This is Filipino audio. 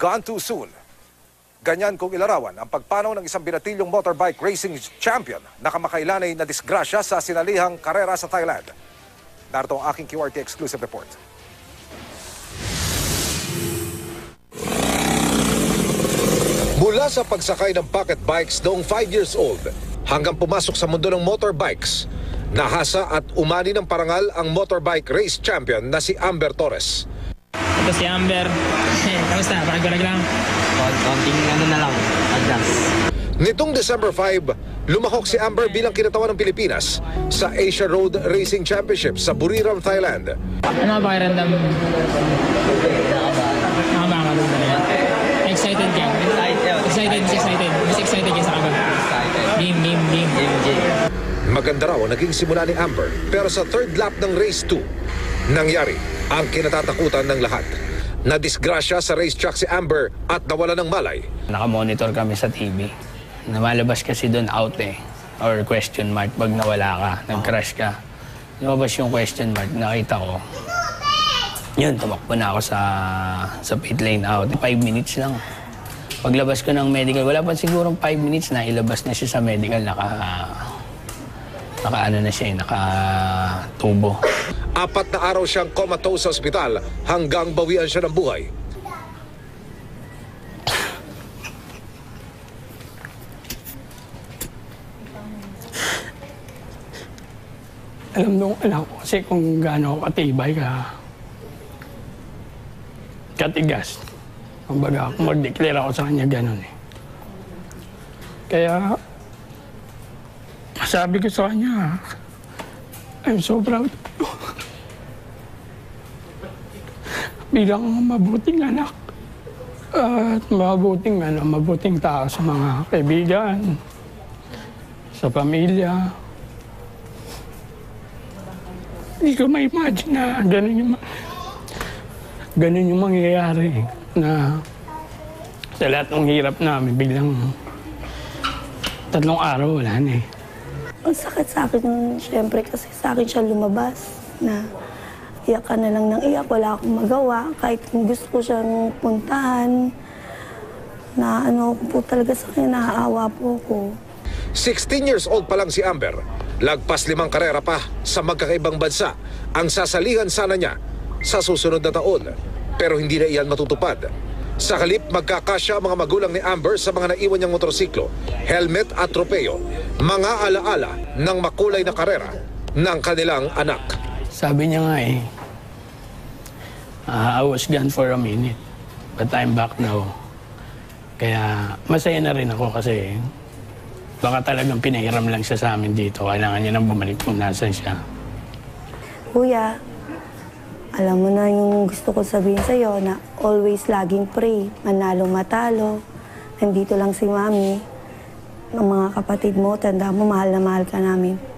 gone too soon. Ganyan kung ilarawan ang pagpanaw ng isang binatilyong motorbike racing champion na kamakailan ay nadisgrasya sa sinalihang karera sa Thailand. Narito ang aking QRT exclusive report. Mula sa pagsakay ng pocket bikes noong 5 years old hanggang pumasok sa mundo ng motorbikes, nahasa at umani ng parangal ang motorbike race champion na si Amber Torres. Ito si Amber. Kamusta? Parang lang. konting ano na lang, advance. Nitong December 5, lumahok si Amber bilang kinatawan ng Pilipinas sa Asia Road Racing Championship sa Buriram, Thailand. Ano ang pakiramdam? Nakabaka doon talaga. Excited ka? Excited. Excited, mas excited. Mas excited ka sa kaba. Game, game, game. Maganda raw ang naging simula ni Amber pero sa third lap ng race 2, nangyari ang kinatatakutan ng lahat. Nadisgrasya sa racetrack si Amber at nawala ng malay. Nakamonitor kami sa TV. Namalabas kasi doon out eh. Or question mark pag nawala ka, nag-crash ka. Lumabas yung question mark, nakita ko. Yun, tumakbo na ako sa, sa pit lane out. Five minutes lang. Paglabas ko ng medical, wala pa sigurong five minutes na ilabas na siya sa medical, naka... Naka ano na siya eh, naka tubo. Apat na araw siyang comatose sa ospital hanggang bawian siya ng buhay. alam nung anak ko kasi kung gaano katibay ka, katigas. Kumbaga, mag-declare ako sa kanya, ganun eh. Kaya, sabi ko sa kanya, I'm so proud of you. Bilang mabuting anak at mabuting, ano, mabuting tao sa mga kaibigan, sa pamilya, hindi ko ma-imagine na ganun yung, ganun yung mangyayari. Na sa lahat ng hirap namin, biglang tatlong araw wala na eh. Ang sakit sa akin, syempre kasi sa akin siya lumabas na iyak ka na lang ng iyak, wala akong magawa. Kahit kung gusto ko siyang puntahan, na ano po talaga sa kanya, naaawa po ko. 16 years old pa lang si Amber. Lagpas limang karera pa sa magkakaibang bansa ang sasalihan sana niya sa susunod na taon. Pero hindi na iyan matutupad. Sa kalip, magkakasya ang mga magulang ni Amber sa mga naiwan niyang motorsiklo, helmet at tropeo, mga alaala ng makulay na karera ng kanilang anak. Sabi niya nga eh, "Ah, I was gone for a minute, but I'm back now. Kaya masaya na rin ako kasi baka talagang pinahiram lang siya sa amin dito. Kailangan niya nang bumalik kung nasan siya. Kuya, alam mo na yung gusto ko sabihin sa'yo na always laging pray, manalo matalo. Nandito lang si Mami. Ang mga kapatid mo, tanda mo, mahal na mahal ka namin.